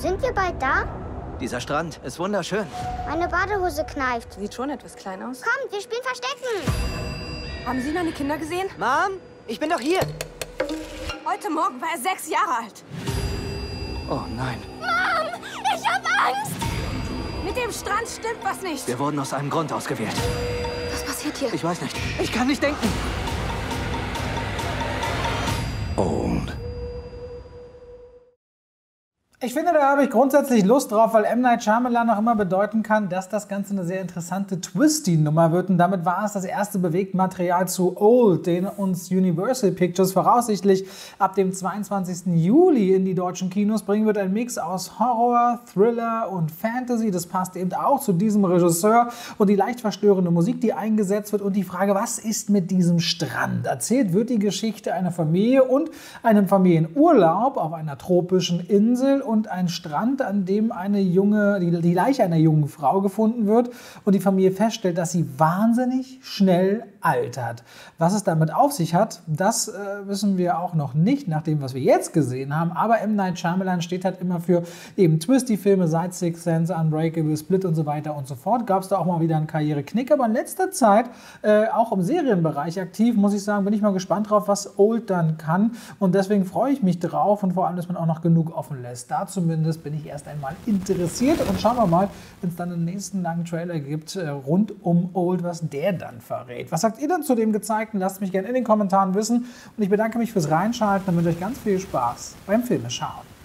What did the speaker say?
Sind wir bald da? Dieser Strand ist wunderschön. Meine Badehose kneift. Sieht schon etwas klein aus. Kommt, wir spielen Verstecken. Haben Sie meine Kinder gesehen? Mom, ich bin doch hier. Heute Morgen war er sechs Jahre alt. Oh nein. Mom, ich hab Angst! Mit dem Strand stimmt was nicht. Wir wurden aus einem Grund ausgewählt. Was passiert hier? Ich weiß nicht. Ich kann nicht denken. Old. Ich finde, da habe ich grundsätzlich Lust drauf, weil M. Night Shyamalan auch immer bedeuten kann, dass das Ganze eine sehr interessante Twisty-Nummer wird. Und damit war es das erste Bewegtmaterial zu Old, den uns Universal Pictures voraussichtlich ab dem 22. Juli in die deutschen Kinos bringen wird. Ein Mix aus Horror, Thriller und Fantasy. Das passt eben auch zu diesem Regisseur. Und die leicht verstörende Musik, die eingesetzt wird. Und die Frage, was ist mit diesem Strand? Erzählt wird die Geschichte einer Familie und einem Familienurlaub auf einer tropischen Insel und ein Strand, an dem eine junge, die, die Leiche einer jungen Frau gefunden wird und die Familie feststellt, dass sie wahnsinnig schnell altert. Was es damit auf sich hat, das äh, wissen wir auch noch nicht nach dem, was wir jetzt gesehen haben. Aber M. Night Shyamalan steht halt immer für eben Twisty-Filme, seit Six Sense, Unbreakable, Split und so weiter und so fort. Gab es da auch mal wieder einen Karriereknick, aber in letzter Zeit äh, auch im Serienbereich aktiv, muss ich sagen, bin ich mal gespannt drauf, was Old dann kann. Und deswegen freue ich mich drauf und vor allem, dass man auch noch genug offen lässt. Da zumindest bin ich erst einmal interessiert und schauen wir mal, wenn es dann einen nächsten langen Trailer gibt, äh, rund um Old, was der dann verrät. Was sagt ihr denn zu dem Gezeigten? Lasst mich gerne in den Kommentaren wissen und ich bedanke mich fürs Reinschalten und wünsche euch ganz viel Spaß beim Filmeschauen.